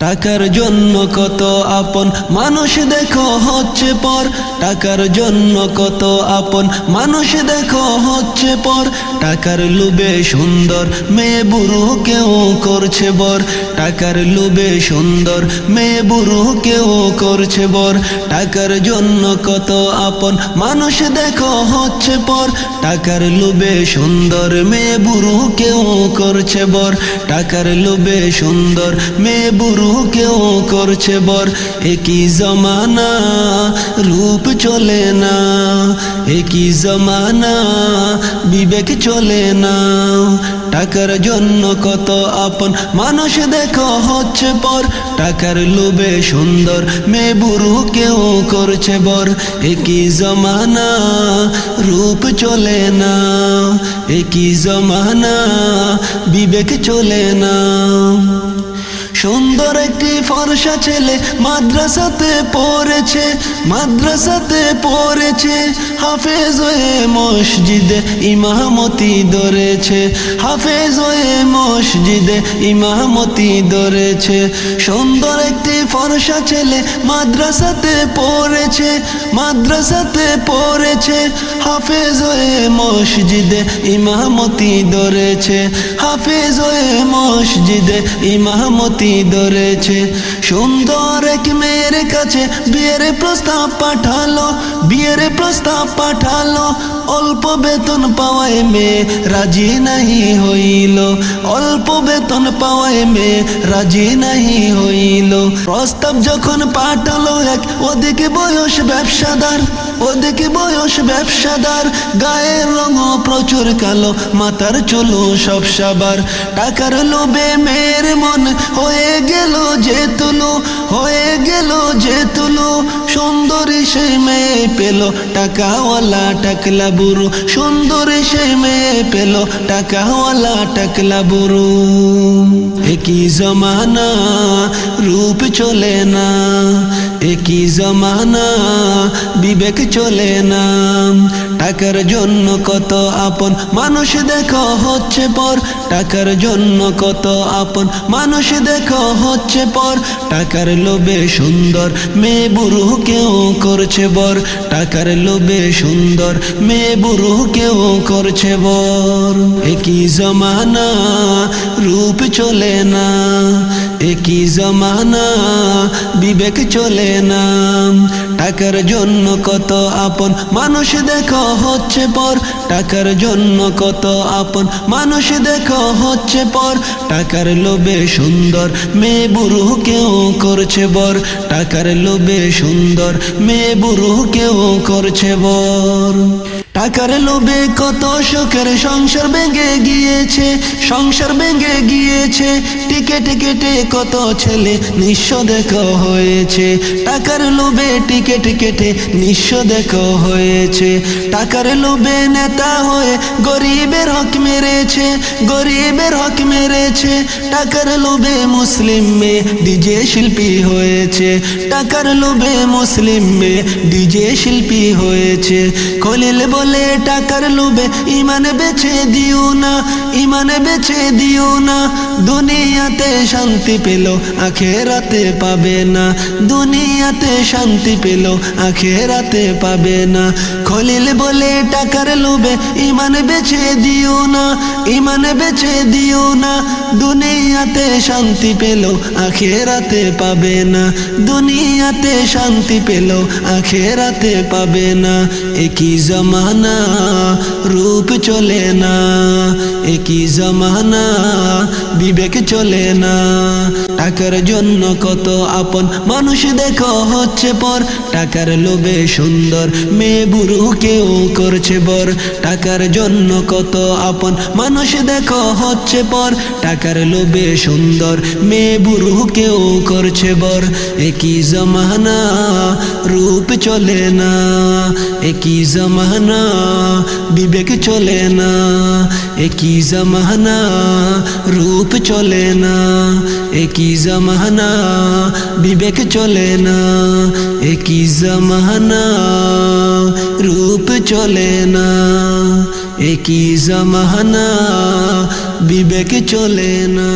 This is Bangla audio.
টাকার জন্য কত আপন? মানুষ দেখো হচ্ছে পর। টাকার জন্য কত আপন? মানুষ দেখো হচ্ছে পর। টাকার লুবে সুন্দর, মেয়ে বুড়ো কেউ করছে বর। টাকার লুবে সুন্দর, মেয়ে বুড়ো কেউ করছে বর। টাকার জন্য কত আপন? মানুষ দেখো হচ্ছে পর। টাকার লুবে সুন্দর, মেয়ে বুড়ো কেউ করছে বর। টাকার লুবে সুন্দর, মেয়ে বুড়ো কেউ করছে বর, একই জমানা, রূপ চলে না। একই জমানা, বিবেক চলে না। টাকার জন্য কত আপন, মানুষ দেখো হচ্ছে পর। টাকার লোভে সুন্দর মেয়ে বুড়ো কেউ করছে বর, একই জমানা, রূপ চলে না। একই জমানা, বিবেক চলে না। সুন্দর একটি ফর্সা ছেলে মাদ্রাসাতে পড়েছে মাদ্রাসাতে পড়েছে হাফেজ হয়ে মসজিদে ইমামতি ধরেছে। হাফেজ হয়ে মসজিদে ইমামতি ধরেছে। সুন্দর একটি ফর্সা ছেলে মাদ্রাসাতে পড়েছে মাদ্রাসাতে পড়েছে। হাফেজ হয়ে মসজিদে ইমামতি ধরেছে। হাফেজ হয়ে মসজিদে ইমামতি ধরেছে। সুন্দর এক মেয়ের কাছে বিয়ের প্রস্তাব পাঠালো। বিয়ের প্রস্তাব পাঠালো, অল্প বেতন পাওয়ায় মেয়ে রাজি নাহি হইল। অল্প বেতন পাওয়ায় মেয়ে রাজি নাহি হইল। প্রস্তাব যখন পাঠালো এক ওদিকে বয়স ব্যবসাদার, ওদিকে বয়স ব্যবসাদার, গায়ের রঙ প্রচুর কালো, মাথার চুলো সব সাবার। টাকার লোভে মেয়ের মন হয়ে গেল যে তুলো হয়ে যে তুলো, সুন্দরী সে মেয়ে পেল, টাকাওয়ালা টাকলা বুড়ো। সুন্দরী সে মেয়ে পেল, টাকাওয়ালা টাকলা বুড়ো। একই জমানা, রূপ চলে না। একই জমানা, বিবেক চলে না। টাকার জন্য কত আপন, মানুষ দেখো হচ্ছে পর। টাকার জন্য কত আপন, মানুষ দেখো হচ্ছে পর। টাকার লোভে সুন্দর মেয়ে বুড়ো কেউ করছে বর, টাকার লোভে সুন্দর। মেয়ে বুড়ো কেউ করছে বর। একই জমানা, রূপ চলে না। একই জমানা, বিবেক চলে না। টাকার জন্য কত আপন? মানুষ দেখো হচ্ছে পর। টাকার জন্য কত আপন? মানুষ দেখো হচ্ছে পর। টাকার লোভে সুন্দর মেয়ে বুড়ো কেউ করছে বর। টাকার লোভে সুন্দর মেয়ে বুড়ো কেউ করছে বর। টাকার লোভে কত শোকের সংসার ভেঙে গিয়েছে, সংসার ভেঙে গিয়েছে টিকেট কেটে কত ছেলে নিঃস্ব দেখো হয়েছে। টাকার লোভে টিকেট কেটে নিঃস্ব দেখো হয়েছে। টাকার লোভে নেতা হয়ে গরিবের হক মেরেছে, গরিবের হক মেরেছে। টাকার লোভে মুসলিম মেয়ে ডিজে শিল্পী হয়েছে। টাকার লোভে মুসলিম মেয়ে ডিজে শিল্পী হয়েছে। খলিল বলে টাকার লোভে ইমান বেছে দিও না, ইমান বেছে দিও না। দুনিয়াতে শান্তি পেল, আখেরাতে পাবে না। দুনিয়াতে শান্তি পেল, আখেরাতে পাবে না। খলিল বলে টাকার লোভে ইমান বেছে দিও না, ইমান বেছে দিও না। দুনিয়াতে শান্তি পেল, আখেরাতে পাবে না। দুনিয়াতে শান্তি পেল, আখেরাতে পাবে না। একই জমানা রূপ চলে না একই জমানা বিবেক চলে না টাকার জন্য কত আপন মানুষ দেখো হচ্ছে পর। টাকার লোভে সুন্দর মেয়ে বুড়ো কেউ করছে বর। টাকার জন্য কত আপন মানুষ দেখো হচ্ছে পর। টাকার লোভে সুন্দর মেয়ে বুড়ো কেউ করছে বর। একই জমানা, রূপ চলে না। একই জমানা বিবেক চলে না একই জমানা রূপ চলে না একই জমানা বিবেক চলে না একই জমানা রূপ চলে না একই জমানা বিবেক চলে না